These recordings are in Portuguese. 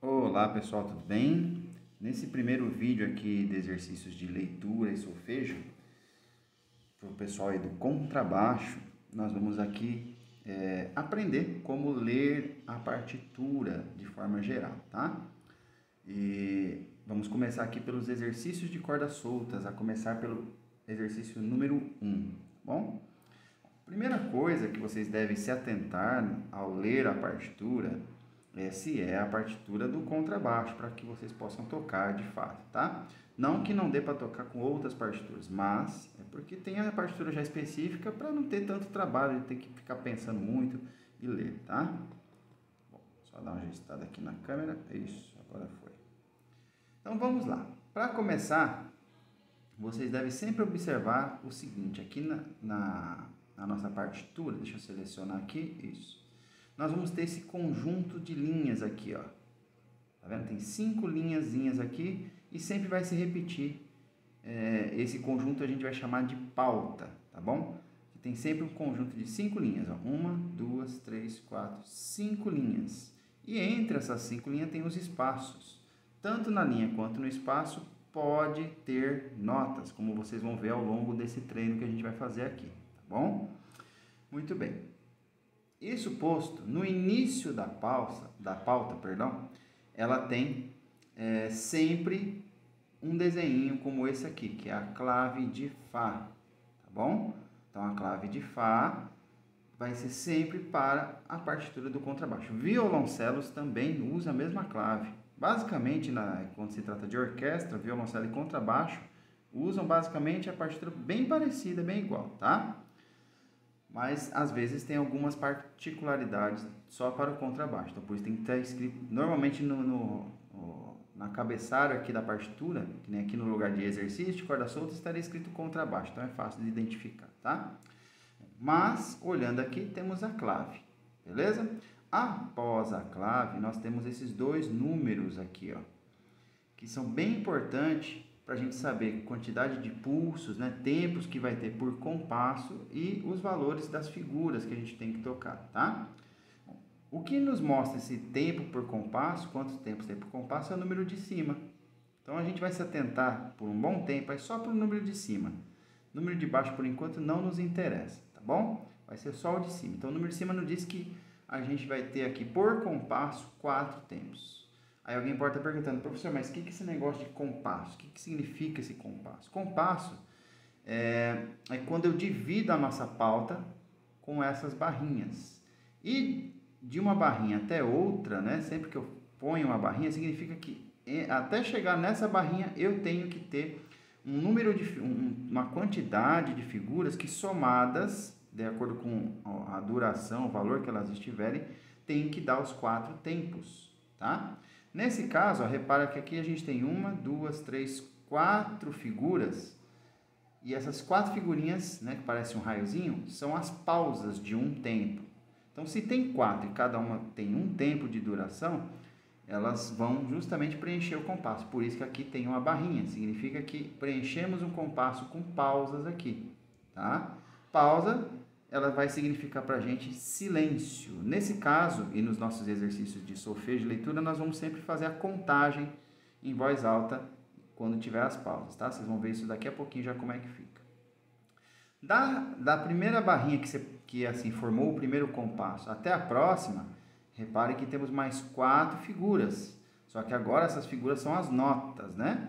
Olá pessoal, tudo bem? Nesse primeiro vídeo aqui de exercícios de leitura e solfejo, para o pessoal aí do contrabaixo, nós vamos aqui é, aprender como ler a partitura de forma geral, tá? E vamos começar aqui pelos exercícios de cordas soltas, a começar pelo exercício número 1, um, bom? Primeira coisa que vocês devem se atentar ao ler a partitura se é a partitura do contrabaixo, para que vocês possam tocar de fato, tá? Não que não dê para tocar com outras partituras, mas é porque tem a partitura já específica para não ter tanto trabalho de ter que ficar pensando muito e ler, tá? Bom, só dar uma ajustada aqui na câmera. Isso, agora foi. Então vamos lá. Para começar, vocês devem sempre observar o seguinte, aqui na, na, na nossa partitura, deixa eu selecionar aqui, isso nós vamos ter esse conjunto de linhas aqui, ó. Tá vendo? Tem cinco linhazinhas aqui e sempre vai se repetir. É, esse conjunto a gente vai chamar de pauta, tá bom? tem sempre um conjunto de cinco linhas, ó. Uma, duas, três, quatro, cinco linhas. E entre essas cinco linhas tem os espaços. Tanto na linha quanto no espaço pode ter notas, como vocês vão ver ao longo desse treino que a gente vai fazer aqui, tá bom? Muito bem. Isso posto, no início da pauta, da pauta, perdão, ela tem é, sempre um desenho como esse aqui, que é a clave de Fá, tá bom? Então a clave de Fá vai ser sempre para a partitura do contrabaixo. Violoncelos também usa a mesma clave. Basicamente, na, quando se trata de orquestra, violoncelo e contrabaixo, usam basicamente a partitura bem parecida, bem igual, tá? Mas às vezes tem algumas particularidades só para o contrabaixo. Então, por isso tem que estar escrito normalmente no, no, no, na cabeçada aqui da partitura, que nem aqui no lugar de exercício corda solta, estaria escrito contrabaixo, então é fácil de identificar, tá? Mas, olhando aqui, temos a clave, beleza? Após a clave, nós temos esses dois números aqui, ó, que são bem importantes para a gente saber quantidade de pulsos, né, tempos que vai ter por compasso e os valores das figuras que a gente tem que tocar, tá? O que nos mostra esse tempo por compasso, quantos tempos tem por compasso, é o número de cima. Então a gente vai se atentar por um bom tempo aí só para o número de cima. O número de baixo, por enquanto, não nos interessa, tá bom? Vai ser só o de cima. Então o número de cima nos diz que a gente vai ter aqui por compasso quatro tempos. Aí alguém pode estar perguntando, professor, mas o que é esse negócio de compasso? O que, que significa esse compasso? Compasso é, é quando eu divido a nossa pauta com essas barrinhas. E de uma barrinha até outra, né, sempre que eu ponho uma barrinha, significa que até chegar nessa barrinha eu tenho que ter um número de uma quantidade de figuras que somadas, de acordo com a duração, o valor que elas estiverem, tem que dar os quatro tempos, tá? Nesse caso, ó, repara que aqui a gente tem uma, duas, três, quatro figuras. E essas quatro figurinhas, né, que parece um raiozinho, são as pausas de um tempo. Então, se tem quatro e cada uma tem um tempo de duração, elas vão justamente preencher o compasso. Por isso que aqui tem uma barrinha. Significa que preenchemos um compasso com pausas aqui. Tá? Pausa ela vai significar para a gente silêncio. Nesse caso, e nos nossos exercícios de solfejo e leitura, nós vamos sempre fazer a contagem em voz alta quando tiver as pausas, tá? Vocês vão ver isso daqui a pouquinho já como é que fica. Da, da primeira barrinha que, você, que assim formou o primeiro compasso até a próxima, repare que temos mais quatro figuras. Só que agora essas figuras são as notas, né?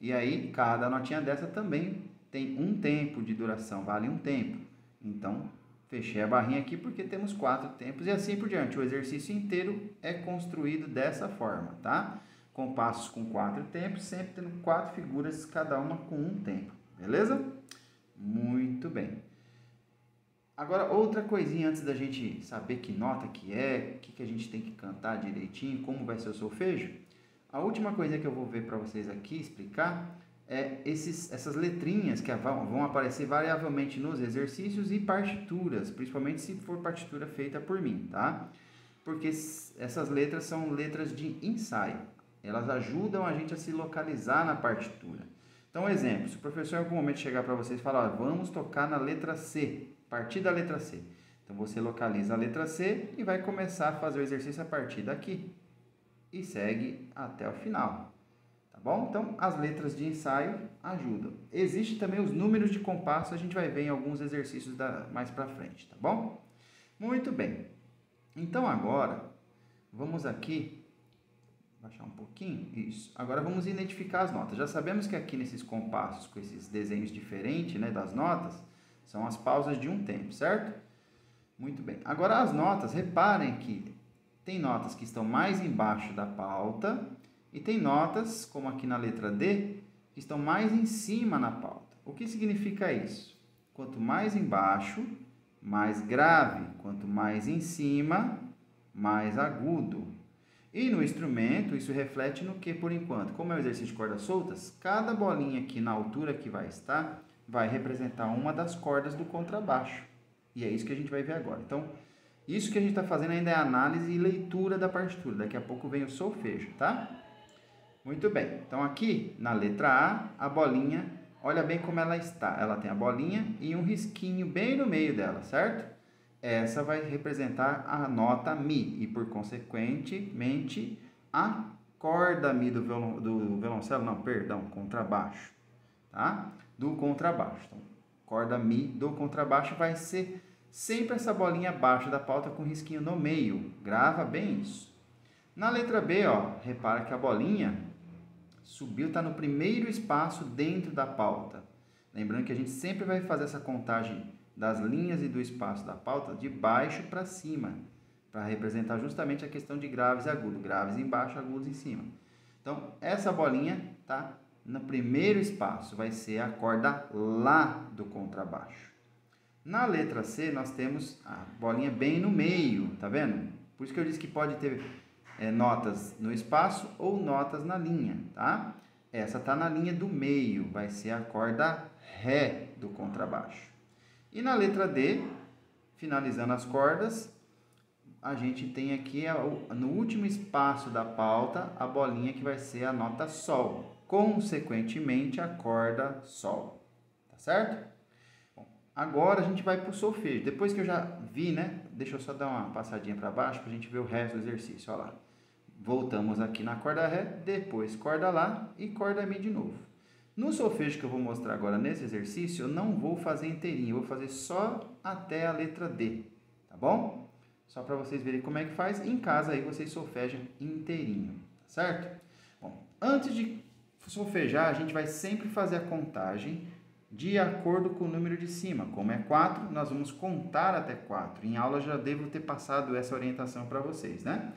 E aí, cada notinha dessa também tem um tempo de duração, vale um tempo. Então, Fechei a barrinha aqui porque temos quatro tempos e assim por diante. O exercício inteiro é construído dessa forma, tá? Compassos com quatro tempos, sempre tendo quatro figuras, cada uma com um tempo, beleza? Muito bem. Agora, outra coisinha antes da gente saber que nota que é, o que, que a gente tem que cantar direitinho, como vai ser o solfejo. A última coisa que eu vou ver para vocês aqui explicar é, esses, essas letrinhas que vão, aparecer variavelmente nos exercícios e partituras, principalmente se for partitura feita por mim, tá? Porque essas letras são letras de ensaio. Elas ajudam a gente a se localizar na partitura. Então, exemplo, se o professor em algum momento chegar para vocês e falar, vamos tocar na letra C, partir da letra C. Então, você localiza a letra C e vai começar a fazer o exercício a partir daqui. e segue até o final. Tá bom? Então, as letras de ensaio ajudam. Existem também os números de compasso, a gente vai ver em alguns exercícios da, mais para frente, tá bom? Muito bem. Então, agora, vamos aqui, baixar um pouquinho, isso. Agora, vamos identificar as notas. Já sabemos que aqui nesses compassos, com esses desenhos diferentes né, das notas, são as pausas de um tempo, certo? Muito bem. Agora, as notas, reparem que tem notas que estão mais embaixo da pauta e tem notas, como aqui na letra D, que estão mais em cima na pauta. O que significa isso? Quanto mais embaixo, mais grave. Quanto mais em cima, mais agudo. E no instrumento, isso reflete no que por enquanto? Como é o exercício de cordas soltas, cada bolinha aqui na altura que vai estar vai representar uma das cordas do contrabaixo. E é isso que a gente vai ver agora. Então, isso que a gente está fazendo ainda é análise e leitura da partitura. Daqui a pouco vem o solfejo, tá? Muito bem. Então aqui na letra A, a bolinha, olha bem como ela está. Ela tem a bolinha e um risquinho bem no meio dela, certo? Essa vai representar a nota Mi e por consequentemente a corda Mi do, violon, do violoncelo, não, perdão, contrabaixo, tá? Do contrabaixo. Então, corda Mi do contrabaixo vai ser sempre essa bolinha abaixo da pauta com risquinho no meio. Grava bem isso. Na letra B, ó, repara que a bolinha subiu, está no primeiro espaço dentro da pauta. Lembrando que a gente sempre vai fazer essa contagem das linhas e do espaço da pauta de baixo para cima, para representar justamente a questão de graves e agudos. Graves embaixo, agudos em cima. Então, essa bolinha tá no primeiro espaço, vai ser a corda Lá do contrabaixo. Na letra C, nós temos a bolinha bem no meio, tá vendo? Por isso que eu disse que pode ter é, notas no espaço ou notas na linha, tá? Essa tá na linha do meio, vai ser a corda Ré do contrabaixo. E na letra D, finalizando as cordas, a gente tem aqui no último espaço da pauta a bolinha que vai ser a nota Sol, consequentemente a corda Sol, tá certo? Agora a gente vai para o solfejo. Depois que eu já vi, né? Deixa eu só dar uma passadinha para baixo para a gente ver o resto do exercício. Olha lá. Voltamos aqui na corda Ré, depois corda Lá e corda Mi de novo. No solfejo que eu vou mostrar agora nesse exercício, eu não vou fazer inteirinho, eu vou fazer só até a letra D, tá bom? Só para vocês verem como é que faz. Em casa aí vocês solfejam inteirinho, tá certo? Bom, antes de solfejar, a gente vai sempre fazer a contagem de acordo com o número de cima. Como é 4, nós vamos contar até 4. Em aula já devo ter passado essa orientação para vocês, né?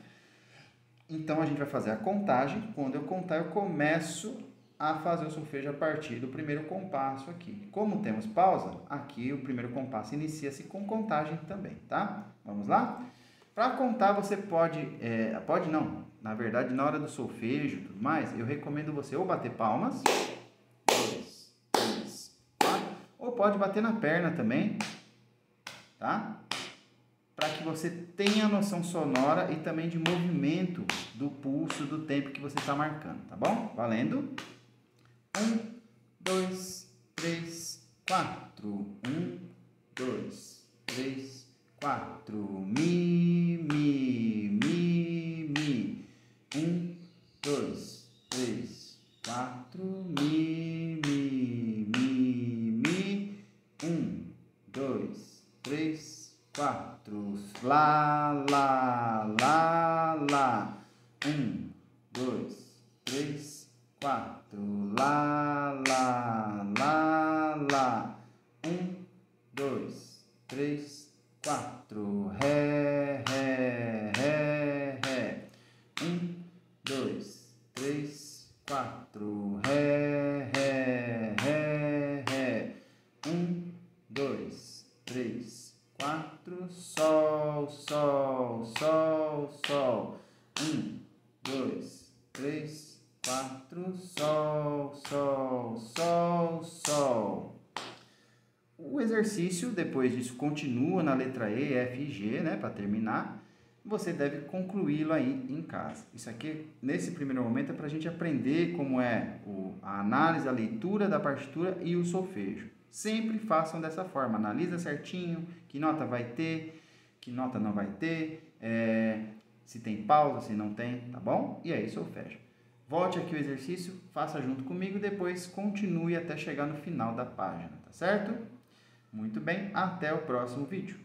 Então a gente vai fazer a contagem. Quando eu contar, eu começo a fazer o solfejo a partir do primeiro compasso aqui. Como temos pausa, aqui o primeiro compasso inicia-se com contagem também, tá? Vamos lá? Para contar, você pode, é, pode não, na verdade, na hora do solfejo e tudo mais, eu recomendo você ou bater palmas pode bater na perna também, tá? Para que você tenha noção sonora e também de movimento do pulso, do tempo que você está marcando, tá bom? Valendo. Um, dois, três, quatro. Um, dois, três, quatro. Mi, mi, mi, mi. Um, dois, três, quatro. Mi, mi, mi. Um, dois, três, quatro. Lá, lá, lá, lá. Um, dois, três, quatro. Lá, lá, lá, lá. Um, dois, três, quatro. Ré, quatro, sol, sol, sol, sol. O exercício, depois disso, continua na letra E, F e G, né, para terminar. Você deve concluí-lo aí em casa. Isso aqui, nesse primeiro momento, é para a gente aprender como é o, a análise, a leitura da partitura e o solfejo. Sempre façam dessa forma, analisa certinho que nota vai ter, que nota não vai ter, é, se tem pausa, se não tem, tá bom? E aí solfejo. Volte aqui o exercício, faça junto comigo, depois continue até chegar no final da página, tá certo? Muito bem, até o próximo vídeo.